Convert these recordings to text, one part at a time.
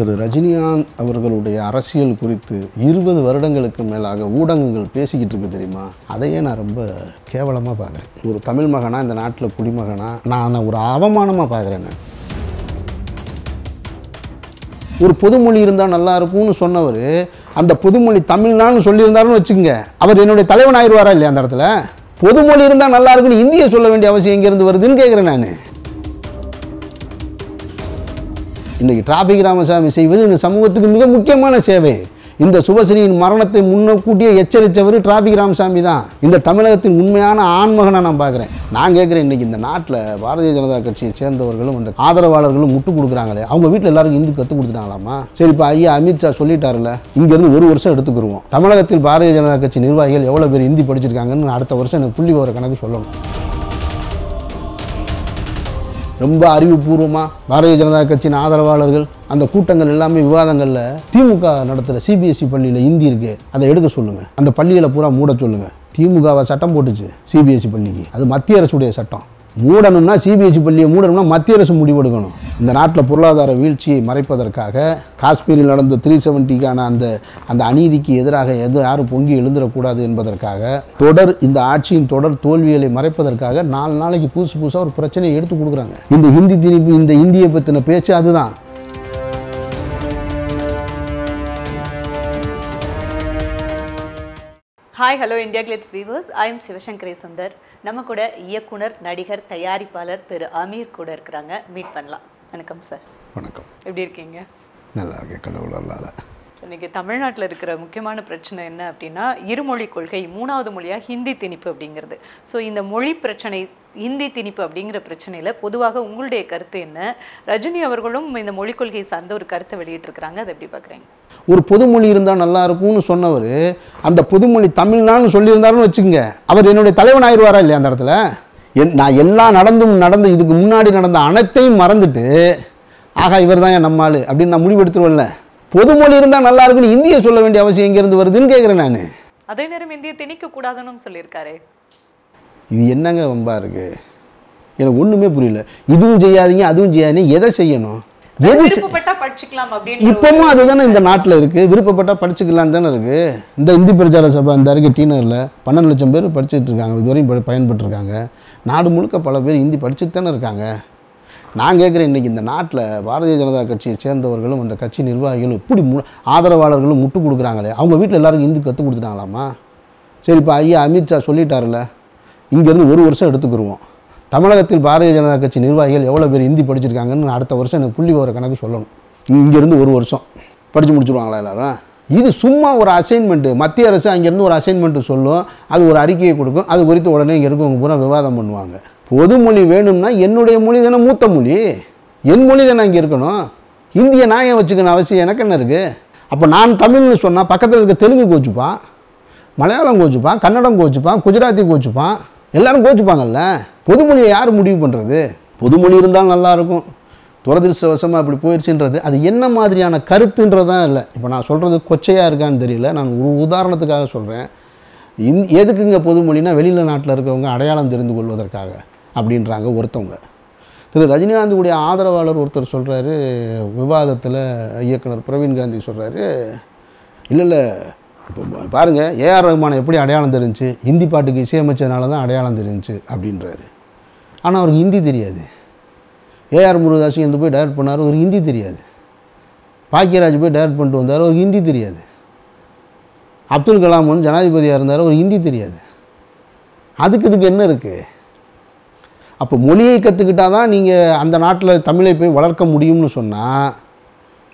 திரு ரஜினிகாந்த் அவர்களுடைய அரசியல் குறித்து இருபது வருடங்களுக்கு மேலாக ஊடகங்கள் பேசிக்கிட்டு இருக்கு தெரியுமா? அதையே நான் ரொம்ப கேவலமாக பார்க்குறேன். ஒரு தமிழ் மகனா இந்த நாட்டில் குடிமகனா நான் ஒரு அவமானமாக பார்க்குறேன் நான். ஒரு பொதுமொழி இருந்தால் நல்லா இருக்கும்னு சொன்னவர் அந்த பொதுமொழி தமிழ்னான்னு சொல்லியிருந்தாருன்னு வச்சுக்கோங்க. அவர் என்னுடைய தலைவன் ஆயிடுவாரா இல்லையா அந்த இடத்துல? பொதுமொழி இருந்தால் நல்லா இருக்குன்னு இந்திய சொல்ல வேண்டிய அவசியம் எங்கேருந்து வருதுன்னு கேட்குறேன் நான். இன்றைக்கி டிராபிக் ராமசாமி செய்வது இந்த சமூகத்துக்கு மிக முக்கியமான சேவை. இந்த சுபஸ்ரீயின் மரணத்தை முன்னக்கூட்டியே எச்சரித்தவர் டிராபிக் ராமசாமி தான். இந்த தமிழகத்தின் உண்மையான ஆண்மகனை நான் பார்க்குறேன். நான் கேட்குறேன் இன்றைக்கி இந்த நாட்டில் பாரதிய ஜனதா கட்சியை சேர்ந்தவர்களும் அந்த ஆதரவாளர்களும் முட்டு கொடுக்குறாங்களே. அவங்க வீட்டில் எல்லாருக்கும் இந்து கற்றுக் கொடுத்துட்டாங்களாமா? சரி இப்போ ஐயா அமித்ஷா சொல்லிட்டாருல இங்கேருந்து ஒரு வருஷம் எடுத்துக்கிருவோம். தமிழகத்தில் பாரதிய ஜனதா கட்சி நிர்வாகிகள் எவ்வளோ பேர் இந்தி படிச்சிருக்காங்கன்னு அடுத்த வருஷம் எனக்கு புள்ளி விவர கணக்கு சொல்லணும். ரொம்ப அறிவுபூர்வமாக பாரதிய ஜனதா கட்சியின் ஆதரவாளர்கள் அந்த கூட்டங்கள் எல்லாமே விவாதங்களில் திமுக நடத்துகிற சிபிஎஸ்சி பள்ளியில் ஹிந்தி இருக்குது அதை எடுக்க சொல்லுங்கள் அந்த பள்ளிகளை பூரா மூட சொல்லுங்கள் திமுகவை சட்டம் போட்டுச்சு சிபிஎஸ்சி பள்ளிக்கு. அது மத்திய அரசுடைய சட்டம். மூடணும்னா சிபிஎஸ்சி பள்ளியை மூடணும்னா மத்திய அரசு முடிவெடுக்கணும். இந்த நாட்டில் பொருளாதார வீழ்ச்சியை மறைப்பதற்காக காஷ்மீரில் நடந்த த்ரீ செவன்ட்டிக்கான அந்த அந்த அநீதிக்கு எதிராக எது யாரும் பொங்கி எழுந்துடக்கூடாது என்பதற்காக தொடர் இந்த ஆட்சியின் தொடர் தோல்விகளை மறைப்பதற்காக நாலு நாளைக்கு புதுசு புதுசாக ஒரு பிரச்சனையை எடுத்து கொடுக்குறாங்க. இந்த ஹிந்தி திணிப்பு இந்த இந்தியை பற்றின பேச்சு அதுதான். Hi hello India glitz weavers I am Sivasankari Sundar நம்ம கூட இயக்குனர் நடிகர் தயாரிப்பாளர் திரு அமீர் கூட இருக்கிறாங்க. மீட் பண்ணலாம். வணக்கம் சார் வணக்கம். எப்படி இருக்கீங்க? நல்லா இருக்கேன் கடவுள் அல்லால ஸோ இன்றைக்கி தமிழ்நாட்டில் இருக்கிற முக்கியமான பிரச்சனை என்ன அப்படின்னா இருமொழி கொள்கை மூணாவது மொழியாக ஹிந்தி திணிப்பு அப்படிங்கிறது. ஸோ இந்த மொழி பிரச்சனை ஹிந்தி திணிப்பு அப்படிங்கிற பிரச்சனையில் பொதுவாக உங்களுடைய கருத்து என்ன? ரஜினி அவர்களும் இந்த மொழிக் கொள்கை சார்ந்த ஒரு கருத்தை வெளியிட்டிருக்கிறாங்க. அதை எப்படி பார்க்குறீங்க? ஒரு பொதுமொழி இருந்தால் நல்லா இருக்கும்னு சொன்னவர் அந்த பொதுமொழி தமிழ்னான்னு சொல்லியிருந்தாருன்னு வச்சுக்கோங்க. அவர் என்னுடைய தலைவன் ஆயிடுவாரா இல்லையா அந்த இடத்துல? என் நான் எல்லாம் நடந்தும் நடந்து இதுக்கு முன்னாடி நடந்த அனைத்தையும் மறந்துட்டு ஆகா இவர் தான் என் நம்மாள் அப்படின்னு நான் முடிவெடுத்துருவேன்ல. பொதுமொழி இருந்தால் நல்லா இருக்குன்னு இந்திய சொல்ல வேண்டிய அவசியம் எங்கேருந்து வருதுன்னு கேட்குறேன் நான். அதே நேரம் இந்திய திணிக்க கூடாதுன்னு சொல்லியிருக்காரு. இது என்னங்க வம்பா இருக்கு? எனக்கு ஒன்றுமே புரியல. இதுவும் செய்யாதீங்க அதுவும் செய்யாதீங்க எதை செய்யணும்? எது படிச்சுக்கலாம் இப்பவும் அதுதானே இந்த நாட்டில் இருக்குது விருப்பப்பட்டா படிச்சுக்கலான்னு தானே இருக்குது இந்த இந்தி பிரச்சார சபை இந்த இருக்கு டீனரில் பன்னெண்டு லட்சம் பேர் படிச்சுட்டு இருக்காங்க. இதுவரையும் ப- பயன்பட்டுருக்காங்க நாடு முழுக்க பல பேர் இந்தி படிச்சுட்டு தானே இருக்காங்க. நான் கேட்குறேன் இன்றைக்கி இந்த நாட்டில் பாரதிய ஜனதா கட்சியை சேர்ந்தவர்களும் அந்த கட்சி நிர்வாகிகளும் இப்படி மு ஆதரவாளர்களும் முட்டு கொடுக்குறாங்களே? அவங்க வீட்டில் எல்லாருக்கும் இந்து கற்றுக் கொடுத்துட்டாங்களாமா சரிப்பா ஐயா அமித்ஷா சொல்லிட்டார்ல இங்கேருந்து ஒரு வருஷம் எடுத்துக்கிருவோம். தமிழகத்தில் பாரதிய ஜனதா கட்சி நிர்வாகிகள் எவ்வளோ பேர் ஹிந்தி படிச்சிருக்காங்கன்னு அடுத்த வருஷம் எனக்கு புள்ளி விவர கணக்கு சொல்லணும். இங்கேருந்து ஒரு வருஷம். படித்து முடிச்சுடுவாங்களா எல்லாரும்? இது சும்மா ஒரு அசைன்மெண்ட்டு மத்திய அரசு அங்கேருந்து ஒரு அசைன்மெண்ட்டு சொல்லும். அது ஒரு அறிக்கையை கொடுக்கும். அது குறித்து உடனே இங்கே இருக்கவங்க பூரா விவாதம் பண்ணுவாங்க. பொதுமொழி வேணும்னா என்னுடைய மொழி தானே மூத்த மொழி? என் மொழி தானே அங்கே இருக்கணும்? இந்திய நாயம் வச்சுக்கணும் அவசியம் எனக்கு என்ன இருக்குது அப்போ நான் தமிழ்னு சொன்னால் பக்கத்தில் இருக்க தெலுங்கு கோச்சுப்பான் மலையாளம் கோச்சுப்பான் கன்னடம் கோச்சுப்பான் குஜராத்தி கோச்சுப்பான் எல்லாரும் கோச்சுப்பாங்கல்ல? பொதுமொழியை யார் முடிவு பண்ணுறது பொதுமொழி இருந்தால் நல்லா இருக்கும். துரதிருஷ்டவசமாக அப்படி போயிடுச்சுன்றது அது என்ன மாதிரியான கருத்துன்றதான் இல்லை. இப்போ நான் சொல்கிறது கொச்சையாக இருக்கான்னு தெரியல. நான் ஒரு உதாரணத்துக்காக சொல்கிறேன் இந் எதுக்குங்க பொதுமொழினா வெளியில் நாட்டில் இருக்கவங்க அடையாளம் தெரிந்து கொள்வதற்காக. அப்படின்றாங்க ஒருத்தவங்க. திரு. ரஜினிகாந்துடைய ஆதரவாளர் ஒருத்தர் சொல்கிறாரு விவாதத்தில் இயக்குனர் பிரவீன் காந்தி சொல்கிறாரு இல்லை இல்லை இப்போ பாருங்கள் ஏஆர் ரஹ்மானை எப்படி அடையாளம் தெரிஞ்சு ஹிந்தி பாட்டுக்கு இசையமைச்சதுனால தான் அடையாளம் தெரிஞ்சு அப்படின்றாரு. ஆனால் அவருக்கு ஹிந்தி தெரியாது. ஏஆர் முருகதாஸ் இருந்து போய் டைரக்ட் பண்ணார் ஒரு ஹிந்தி தெரியாது. பாக்கியராஜ் போய் டைரக்ட் பண்ணிட்டு வந்தார் ஒரு ஹிந்தி தெரியாது. அப்துல் கலாம் வந்து ஜனாதிபதியாக இருந்தார் ஒரு ஹிந்தி தெரியாது. அதுக்கு இதுக்கு என்ன இருக்குது அப்போ மொழியை கற்றுக்கிட்டா தான் நீங்கள் அந்த நாட்டில் தமிழை போய் வளர்க்க முடியும்னு சொன்னால்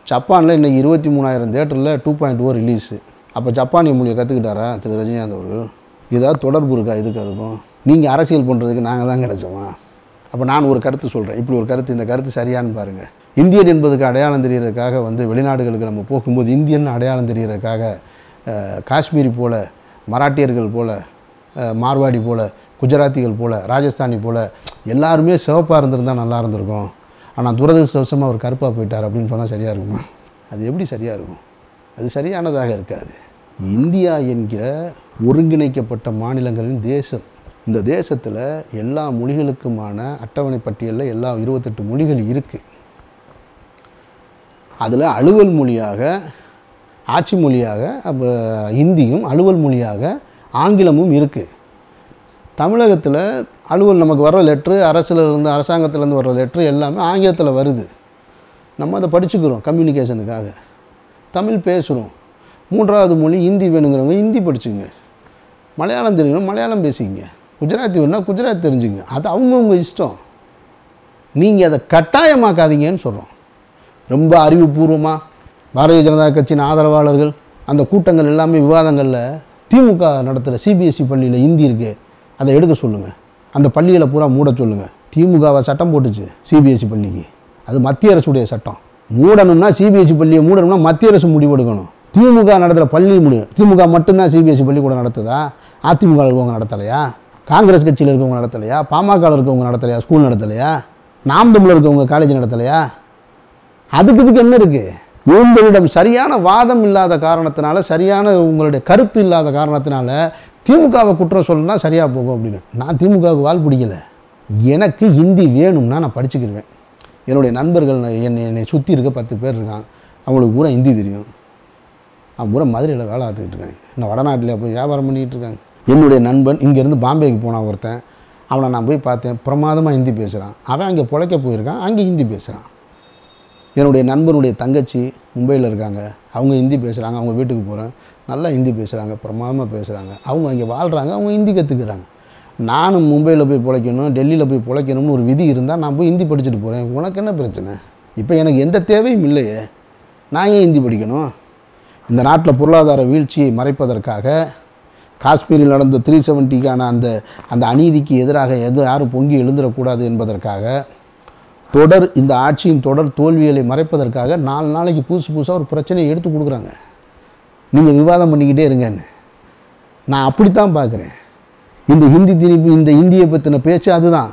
ஜப்பானில் இன்றைக்கி இருபத்தி மூணாயிரம் தேட்டரில் டூ பாயிண்ட் ஓ ரிலீஸு அப்போ ஜப்பானிய மொழியை கற்றுக்கிட்டாரா திரு. ரஜினிகாந்த் அவர்கள்? ஏதாவது தொடர்பு இருக்கா இதுக்கு அதுக்கும்? நீங்கள் அரசியல் பண்ணுறதுக்கு நாங்கள் தான் கிடச்சோமா? அப்போ நான் ஒரு கருத்து சொல்கிறேன் இப்படி ஒரு கருத்து இந்த கருத்து சரியான்னு பாருங்கள் இந்தியன் என்பதுக்கு அடையாளம் தெரிகிறதுக்காக வந்து வெளிநாடுகளுக்கு நம்ம போகும்போது இந்தியன் அடையாளம் தெரிகிறதுக்காக காஷ்மீரி போல் மராட்டியர்கள் போல் மார்வாடி போல் குஜராத்திகள் போல் ராஜஸ்தானி போல் எல்லாருமே சிவப்பாக இருந்திருந்தால் நல்லா இருந்திருக்கும். ஆனால் துரதிருஷ்டவசமாக அவர் கருப்பாக போயிட்டார் அப்படின்னு சொன்னால் சரியாக இருக்குமா? அது எப்படி சரியாக இருக்கும்? அது சரியானதாக இருக்காது. இந்தியா என்கிற ஒருங்கிணைக்கப்பட்ட மாநிலங்களின் தேசம். இந்த தேசத்தில் எல்லா மொழிகளுக்குமான அட்டவணை பட்டியலில் எல்லா இருபத்தெட்டு மொழிகள் இருக்குது அதில் அலுவல் மொழியாக ஆட்சி மொழியாக அப்போ இந்தியும் அலுவல் மொழியாக ஆங்கிலமும் இருக்குது தமிழகத்தில் அலுவல் நமக்கு வர லெட்ரு அரசுல இருந்து அரசாங்கத்திலேருந்து வர்ற லெட்ரு எல்லாமே ஆங்கிலத்தில் வருது. நம்ம அதை படிச்சுக்கிறோம் கம்யூனிகேஷனுக்காக தமிழ் பேசுகிறோம் மூன்றாவது மொழி ஹிந்தி வேணுங்கிறவங்க ஹிந்தி படிச்சுங்க. மலையாளம் தெரியணும் மலையாளம் பேசிங்க. குஜராத்தி வேணுன்னா குஜராத் தெரிஞ்சுங்க. அது அவங்கவுங்க இஷ்டம். நீங்கள் அதை கட்டாயமாக்காதீங்கன்னு சொல்கிறோம் ரொம்ப அறிவுபூர்வமாக பாரதிய ஜனதா கட்சியின் ஆதரவாளர்கள் அந்த கூட்டங்கள் எல்லாமே விவாதங்களில் திமுக நடத்துகிற சிபிஎஸ்சி பள்ளியில் ஹிந்தி இருக்குது அதை எடுக்க சொல்லுங்கள் அந்த பள்ளிகளை பூரா மூட சொல்லுங்கள் திமுகவை சட்டம் போட்டுச்சு சிபிஎஸ்சி பள்ளிக்கு. அது மத்திய அரசுடைய சட்டம். மூடணும்னா சிபிஎஸ்சி பள்ளியை மூடணும்னா மத்திய அரசு முடிவெடுக்கணும் திமுக நடத்துகிற பள்ளி முடி திமுக மட்டும்தான் சிபிஎஸ்சி பள்ளிக்கூடம் நடத்துதா? அதிமுக இருக்கவங்க நடத்தலையா? காங்கிரஸ் கட்சியில் இருக்கவங்க நடத்தலையா? பாமக இருக்கவங்க நடத்தலையா? ஸ்கூல் நடத்தலையா? நாம் தமிழர் இருக்கவங்க காலேஜ் நடத்தலையா? அதுக்கு இதுக்கு என்ன இருக்குது உங்களிடம் சரியான வாதம் இல்லாத காரணத்தினால சரியான உங்களுடைய கருத்து இல்லாத காரணத்தினால திமுகவை குற்றம் சொல்லணும்னா சரியாக போகும் அப்படின்னு. நான் திமுகவுக்கு வால் பிடிக்கல. எனக்கு ஹிந்தி வேணும்னா நான் படிச்சுக்கிடுவேன் என்னுடைய நண்பர்கள் என்னை என்னை சுற்றி இருக்க பத்து பேர் இருக்கான் அவங்களுக்கு பூரா ஹிந்தி தெரியும். அவன் பூரா மதுரையில் வேலை பார்த்துக்கிட்டு இருக்காங்க நான் வடநாட்டில் போய் வியாபாரம் பண்ணிகிட்டு இருக்காங்க என்னுடைய நண்பன் இங்கேருந்து பாம்பேக்கு போனான் ஒருத்தன். அவனை நான் போய் பார்த்தேன். பிரமாதமாக ஹிந்தி பேசுகிறான் அவன் அங்கே பிழைக்க போயிருக்கான். அங்கே ஹிந்தி பேசுகிறான் என்னுடைய நண்பனுடைய தங்கச்சி மும்பையில் இருக்காங்க. அவங்க ஹிந்தி பேசுகிறாங்க அவங்க வீட்டுக்கு போகிறேன் நல்லா ஹிந்தி பேசுகிறாங்க பிரமாதமாக பேசுகிறாங்க அவங்க அங்கே வாழ்கிறாங்க அவங்க ஹிந்தி கற்றுக்குறாங்க நானும் மும்பையில் போய் பிழைக்கணும் டெல்லியில் போய் பிழைக்கணும்னு ஒரு விதி இருந்தால் நான் போய் ஹிந்தி படிச்சுட்டு போகிறேன் உனக்கு என்ன பிரச்சனை? இப்போ எனக்கு எந்த தேவையும் இல்லையே. நான் ஏன் ஹிந்தி படிக்கணும்? இந்த நாட்டில் பொருளாதார வீழ்ச்சியை மறைப்பதற்காக காஷ்மீரில் நடந்த த்ரீ செவன்ட்டிக்கான அந்த அந்த அநீதிக்கு எதிராக எது யாரும் பொங்கி எழுந்துடக்கூடாது என்பதற்காக தொடர் இந்த ஆட்சியின் தொடர் தோல்விகளை மறைப்பதற்காக நாலு நாளைக்கு புதுசு புதுசாக ஒரு பிரச்சனையை எடுத்து கொடுக்குறாங்க. நீங்கள் விவாதம் பண்ணிக்கிட்டே இருங்கன்னு. நான் அப்படித்தான் பார்க்குறேன். இந்த ஹிந்தி திணிப்பு இந்த ஹிந்தியை பற்றின பேச்சு அதுதான்.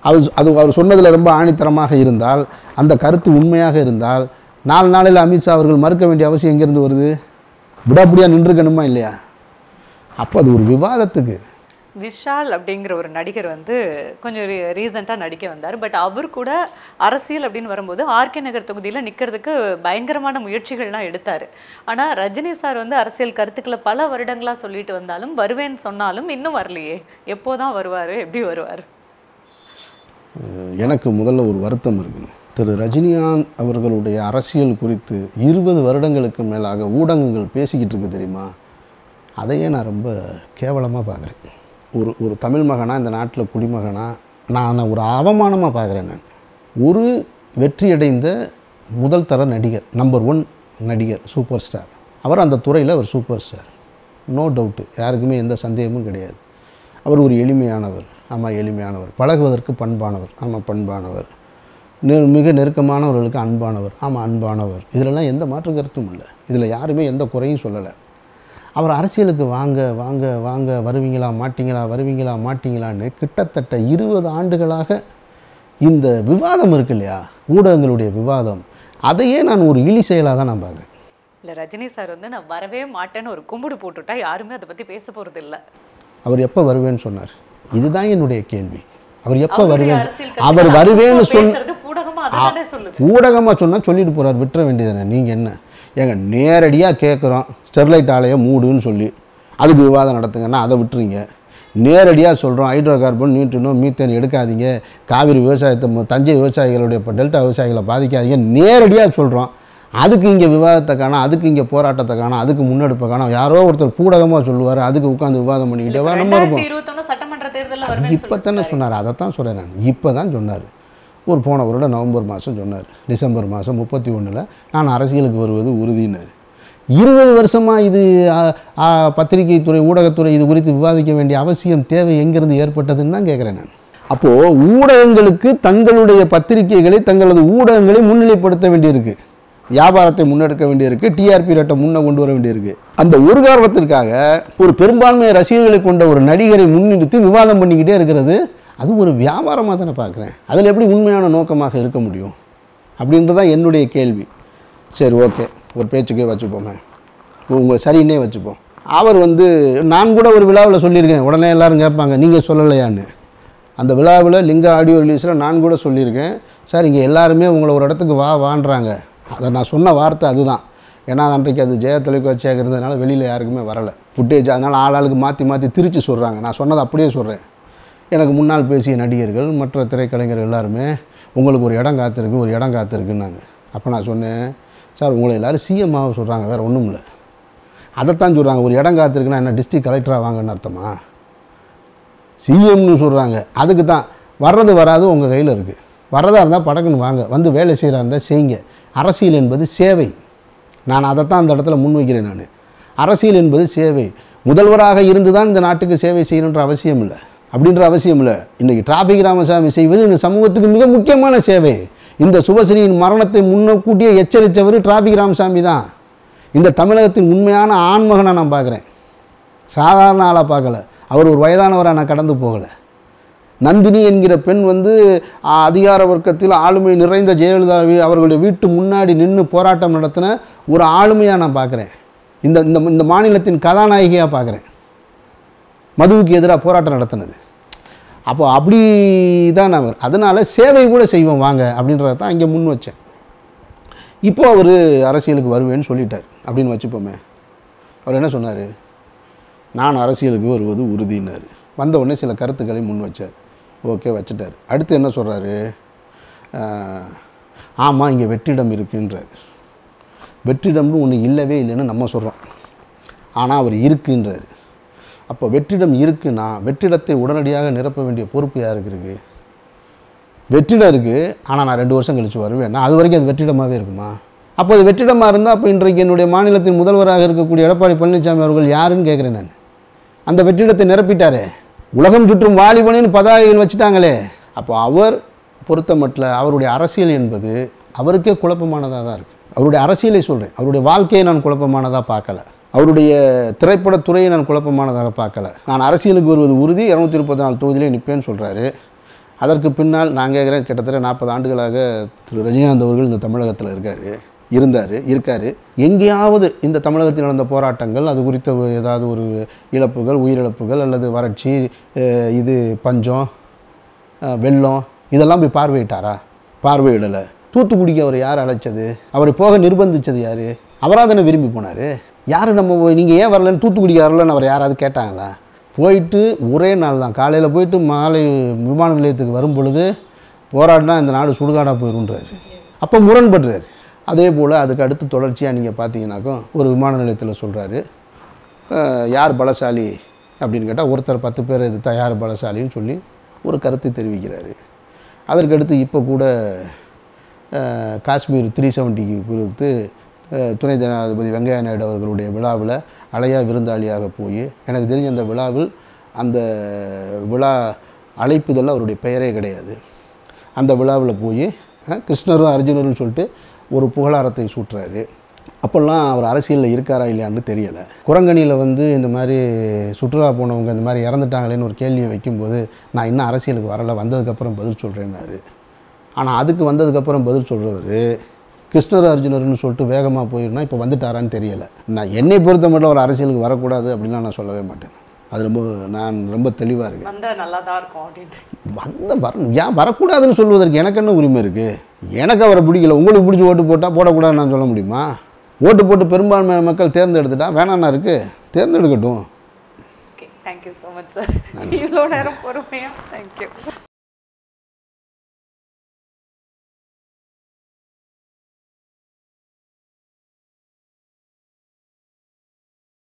அவர் அது அவர் சொன்னதில் ரொம்ப ஆணித்தரமாக இருந்தால் அந்த கருத்து உண்மையாக இருந்தால் நாலு நாளையில் அமித்ஷா அவர்கள் மறுக்க வேண்டிய அவசியம் எங்கேருந்து வருது? விடாப்படியாக நின்றுக்கணுமா இல்லையா? அப்போ அது ஒரு விவாதத்துக்கு. விஷால் அப்படிங்கிற ஒரு நடிகர் வந்து கொஞ்சம் ரீசெண்டாக நடிக்க வந்தார். பட் அவர் கூட அரசியல் அப்படின்னு வரும்போது ஆர்கே நகர் தொகுதியில் நிற்கிறதுக்கு பயங்கரமான முயற்சிகள்லாம் எடுத்தார். ஆனால் ரஜினி சார் வந்து அரசியல் கருத்துக்களை பல வருடங்களாக சொல்லிட்டு வந்தாலும் வருவேன்னு சொன்னாலும் இன்னும் வரலையே. எப்போ தான் வருவார்? எப்படி வருவார்? எனக்கு முதல்ல ஒரு வருத்தம் இருக்குது திரு ரஜினிகாந்த் அவர்களுடைய அரசியல் குறித்து இருபது வருடங்களுக்கு மேலாக ஊடகங்கள் பேசிக்கிட்டு இருக்கு தெரியுமா? அதையே நான் ரொம்ப கேவலமாக பார்க்குறேன். ஒரு ஒரு தமிழ் மகனா இந்த நாட்டில் குடிமகனா நான் ஒரு அவமானமாக பார்க்குறேன் நான். ஒரு வெற்றியடைந்த முதல் தர நடிகர் நம்பர் ஒன் நடிகர் சூப்பர் ஸ்டார் அவர் அந்த துறையில் அவர் சூப்பர் ஸ்டார் நோ டவுட்டு யாருக்குமே எந்த சந்தேகமும் கிடையாது. அவர் ஒரு எளிமையானவர். ஆமாம் எளிமையானவர். பழகுவதற்கு பண்பானவர். ஆமாம் பண்பானவர். நெ- மிக நெருக்கமானவர்களுக்கு அன்பானவர். ஆமாம் அன்பானவர். இதிலெல்லாம் எந்த மாற்று கருத்தும் இல்லை. இதில் யாருமே எந்த குறையும் சொல்லலை. அவர் அரசியலுக்கு வாங்க வாங்க வாங்க வருவீங்களா மாட்டீங்களா வருவீங்களா மாட்டீங்களான்னு கிட்டத்தட்ட இருபது ஆண்டுகளாக இந்த விவாதம் இருக்கு இல்லையா? ஊடகங்களுடைய விவாதம். அதையே நான் ஒரு இழி செயலாக தான் நான் பார்க்குறேன். இல்லை ரஜினி சார் வந்து நான் வரவே மாட்டேன்னு ஒரு கும்பிடு போட்டுட்டா யாருமே அதை பற்றி பேச போகிறது இல்லை அவர் எப்போ வருவேன்னு சொன்னார்? இதுதான் என்னுடைய கேள்வி. அவர் எப்போ வருவேன் அவர் வருவேன்னு சொன்ன ஊடகமாக சொன்னால் சொல்லிட்டு போகிறார் விட்டுற வேண்டியதானே நீங்கள் என்ன? ஏங்க நேரடியாக கேட்குறோம் ஸ்டெர்லைட் ஆலையை மூடுன்னு சொல்லி. அதுக்கு விவாதம் நடத்துங்கன்னா அதை விட்டுறீங்க. நேரடியாக சொல்கிறோம் ஹைட்ரோ கார்பன் நியூட்ரினோ மீத்தேன் எடுக்காதீங்க. காவிரி விவசாயத்தை தஞ்சை விவசாயிகளுடைய இப்போ டெல்டா விவசாயிகளை பாதிக்காதீங்க. நேரடியாக சொல்கிறோம் அதுக்கு இங்கே விவாதத்தை காணோம் அதுக்கு இங்கே போராட்டத்தை காணோம் அதுக்கு முன்னெடுப்பை காணோம் யாரோ ஒருத்தர் பூடகமாக சொல்லுவார் அதுக்கு உட்காந்து விவாதம் பண்ணிக்கிட்டே நம்ம இருப்போம். இப்போ தானே சொன்னார். அதை தான் சொல்கிறேன் நான். இப்போ தான் சொன்னார். ஒரு போன வருடம் நவம்பர் மாதம் சொன்னார். டிசம்பர் மாதம் முப்பத்தி ஒன்றில் நான் அரசியலுக்கு வருவது உறுதினார் இருபது வருஷமாக இது ஆ, பத்திரிகை துறை ஊடகத்துறை இது குறித்து விவாதிக்க வேண்டிய அவசியம் தேவை எங்கேருந்து ஏற்பட்டதுன்னு தான் கேட்குறேன் நான். அப்போது ஊடகங்களுக்கு தங்களுடைய பத்திரிகைகளை தங்களது ஊடகங்களை முன்னிலைப்படுத்த வேண்டியிருக்கு. வியாபாரத்தை முன்னெடுக்க வேண்டியிருக்கு டிஆர்பி ரேட்டை முன்ன கொண்டு வர வேண்டியிருக்கு. அந்த ஒரு காரணத்திற்காக ஒரு பெரும்பான்மை ரசிகர்களை கொண்ட ஒரு நடிகரை முன்னிறுத்தி விவாதம் பண்ணிக்கிட்டே இருக்கிறது. அது ஒரு வியாபாரமாக தானே பார்க்குறேன். அதில் எப்படி உண்மையான நோக்கமாக இருக்க முடியும்? அப்படின்றதான் என்னுடைய கேள்வி. சரி ஓகே. ஒரு பேச்சுக்கே வச்சுப்போமே. உங்களை சரின்னே வச்சுப்போம். அவர் வந்து நான் கூட ஒரு விழாவில் சொல்லியிருக்கேன். உடனே எல்லாரும் கேட்பாங்க நீங்கள் சொல்லலையான்னு. அந்த விழாவில் லிங்க ஆடியோ ரிலீஸில் நான் கூட சொல்லியிருக்கேன் சார் இங்கே எல்லாருமே உங்களை ஒரு இடத்துக்கு வா வான்றாங்க. அதை நான் சொன்ன வார்த்தை அதுதான். ஏன்னா அன்றைக்கு அது ஜெய தொலைக்காட்சியாக இருந்ததுனால வெளியில் யாருக்குமே வரலை. ஃபுட்டேஜ் அதனால் ஆளாளுக்கு மாற்றி மாற்றி திரித்து சொல்கிறாங்க நான் சொன்னதை அப்படியே சொல்கிறேன் எனக்கு முன்னால் பேசிய நடிகர்கள் மற்ற திரைக்கலைஞர்கள் எல்லாருமே உங்களுக்கு ஒரு இடம் காத்திருக்கு ஒரு இடம் காத்திருக்குன்னாங்க. அப்போ நான் சொன்னேன் சார் உங்களை எல்லோரும் சிஎம்மாக சொல்கிறாங்க வேறு ஒன்றும் இல்லை. அதைத்தான் சொல்கிறாங்க ஒரு இடம் காத்திருக்குன்னா என்ன டிஸ்ட்ரிக்ட் கலெக்டராக வாங்கன்னு அர்த்தமா? சிஎம்னு சொல்கிறாங்க அதுக்கு தான் வர்றது வராது உங்கள் கையில் இருக்குது வர்றதா இருந்தால் படக்குன்னு வாங்க வந்து வேலை செய்கிறா இருந்தால் செய்யுங்க. அரசியல் என்பது சேவை. நான் அதைத்தான் அந்த இடத்துல முன்வைக்கிறேன் நான். அரசியல் என்பது சேவை. முதல்வராக இருந்து தான் இந்த நாட்டுக்கு சேவை செய்யணுன்ற அவசியம் இல்லை. அப்படின்ற அவசியம் இல்லை. இன்றைக்கி டிராபிக் ராமசாமி செய்வது இந்த சமூகத்துக்கு மிக முக்கியமான சேவை. இந்த சுபஸ்ரீயின் மரணத்தை முன்னக்கூட்டியே எச்சரித்தவர் டிராபிக் ராமசாமி தான். இந்த தமிழகத்தின் உண்மையான ஆண்மகனை நான் பார்க்குறேன். சாதாரண ஆளாக பார்க்கல. அவர் ஒரு வயதானவராக நான் கடந்து போகலை. நந்தினி என்கிற பெண் வந்து அதிகார வர்க்கத்தில் ஆளுமை நிறைந்த ஜெயலலிதா அவர்களுடைய வீட்டு முன்னாடி நின்று போராட்டம் நடத்தின ஒரு ஆளுமையாக நான் பார்க்குறேன். இந்த இந்த இந்த மாநிலத்தின் கதாநாயகியாக பார்க்குறேன். மதுவுக்கு எதிராக போராட்டம் நடத்தினது. அப்போ அப்படி தான் அவர் அதனால் சேவை கூட செய்வோம் வாங்க அப்படின்றத தான் இங்கே முன் வச்சேன். இப்போ அவர் அரசியலுக்கு வருவேன்னு சொல்லிட்டார். அப்படின்னு வச்சுப்போமே. அவர் என்ன சொன்னார்? நான் அரசியலுக்கு வருவது உறுதினார் வந்த உடனே சில கருத்துக்களை முன் வச்சார். ஓகே வச்சுட்டார். அடுத்து என்ன சொல்கிறாரு ஆமாம் இங்கே வெற்றிடம் இருக்குன்றார். வெற்றிடம்னு ஒன்று இல்லவே இல்லைன்னு நம்ம சொல்கிறோம் ஆனால் அவர் இருக்குன்றார். அப்போ வெற்றிடம் இருக்குன்னா வெற்றிடத்தை உடனடியாக நிரப்ப வேண்டிய பொறுப்பு யாருக்கு இருக்குது வெற்றிடம் இருக்குது ஆனால் நான் ரெண்டு வருஷம் கழித்து வருவேன். நான் அது வரைக்கும் அது வெற்றிடமாகவே இருக்குமா? அப்போ அது வெற்றிடமாக இருந்தால் அப்போ இன்றைக்கு என்னுடைய மாநிலத்தின் முதல்வராக இருக்கக்கூடிய எடப்பாடி பழனிசாமி அவர்கள் யாருன்னு கேட்குறேன் நான். அந்த வெற்றிடத்தை நிரப்பிட்டாரே. உலகம் சுற்றும் வாலிபனின் பதாகைகள் வச்சுட்டாங்களே. அப்போ அவர் பொருத்தமட்டில் அவருடைய அரசியல் என்பது அவருக்கே குழப்பமானதாக தான் இருக்குது அவருடைய அரசியலை சொல்கிறேன் அவருடைய வாழ்க்கையை நான் குழப்பமானதாக பார்க்கல. அவருடைய திரைப்பட துறையை நான் குழப்பமானதாக பார்க்கல. நான் அரசியலுக்கு வருவது உறுதி இரநூத்தி முப்பத்தி நாலு தொகுதியிலே நிற்பேன்னு சொல்கிறாரு அதற்கு பின்னால் நான் கேட்குறேன் கிட்டத்தட்ட நாற்பது ஆண்டுகளாக திரு ரஜினிகாந்த் அவர்கள் இந்த தமிழகத்தில் இருக்கார் இருந்தார் இருக்கார். எங்கேயாவது இந்த தமிழகத்தில் நடந்த போராட்டங்கள் அது குறித்த ஏதாவது ஒரு இழப்புகள் உயிரிழப்புகள் அல்லது வறட்சி இது பஞ்சம் வெள்ளம் இதெல்லாம் போய் பார்வையிட்டாரா? பார்வையிடலை. தூத்துக்குடிக்கு அவர் யார் அழைச்சது? அவரை போக நிர்பந்திச்சது யார்? அவராக தானே விரும்பி போனார்? யார் நம்ம நீங்கள் ஏன் வரலன்னு தூத்துக்குடிக்கு வரலன்னு அவர் யாராவது கேட்டாங்களா? போயிட்டு ஒரே நாள் தான். காலையில் போயிட்டு மாலை விமான நிலையத்துக்கு வரும் பொழுது போராடினா இந்த நாடு சுடுகாடாக போயிருன்றாரு அப்போ முரண்படுறாரு. அதே போல் அதுக்கு அடுத்து தொடர்ச்சியாக நீங்கள் பார்த்தீங்கன்னாக்கும் ஒரு விமான நிலையத்தில் சொல்கிறாரு யார் பலசாலி அப்படின்னு கேட்டால் ஒருத்தர் பத்து பேர் இது தயார் பலசாலின்னு சொல்லி ஒரு கருத்தை தெரிவிக்கிறாரு. அதற்கடுத்து இப்போ கூட காஷ்மீர் த்ரீ செவன்ட்டிக்கு குறித்து துணை ஜனாதிபதி வெங்கையா நாயுடு அவர்களுடைய விழாவில் அலையா விருந்தாளியாக போய் எனக்கு தெரிஞ்ச அந்த விழாவில் அந்த விழா அழைப்புதல் அவருடைய பெயரே கிடையாது. அந்த விழாவில் போய் கிருஷ்ணரும் அர்ஜுனரும் சொல்லிட்டு ஒரு புகழாரத்தை சூட்டுறாரு. அப்போல்லாம் அவர் அரசியலில் இருக்காரா இல்லையான்னு தெரியலை. குரங்கணியில் வந்து இந்த மாதிரி சுற்றுலா போனவங்க இந்த மாதிரி இறந்துட்டாங்களேன்னு ஒரு கேள்வியை வைக்கும்போது நான் இன்னும் அரசியலுக்கு வரலை வந்ததுக்கப்புறம் பதில் சொல்கிறேன்னாரு ஆனால் அதுக்கு வந்ததுக்கப்புறம் பதில் சொல்கிறவர் கிருஷ்ணர் அர்ஜுனர்னு சொல்லிட்டு வேகமாக போயிருந்தா இப்போ வந்துட்டாரான்னு தெரியலை. நான் என்னை பொறுத்த மட்டும் ஒரு அரசியலுக்கு வரக்கூடாது அப்படின்லாம் நான் சொல்லவே மாட்டேன். அது ரொம்ப நான் ரொம்ப தெளிவாக இருக்கேன். வந்தா நல்லா தான் இருக்கும் அப்படின்ட்டு. வந்த வர ஏன் வரக்கூடாதுன்னு சொல்வதற்கு எனக்கு என்ன உரிமை இருக்குது எனக்கு அவரை பிடிக்கல. உங்களுக்கு பிடிச்சி ஓட்டு போட்டால் போடக்கூடாதுன்னு நான் சொல்ல முடியுமா? ஓட்டு போட்டு பெரும்பான்மை மக்கள் தேர்ந்தெடுத்துட்டா வேணாண்ணா இருக்குது தேர்ந்தெடுக்கட்டும். Thank you so much sir இவ்வளோ நேரம் பொறுமையாக தேங்க்யூ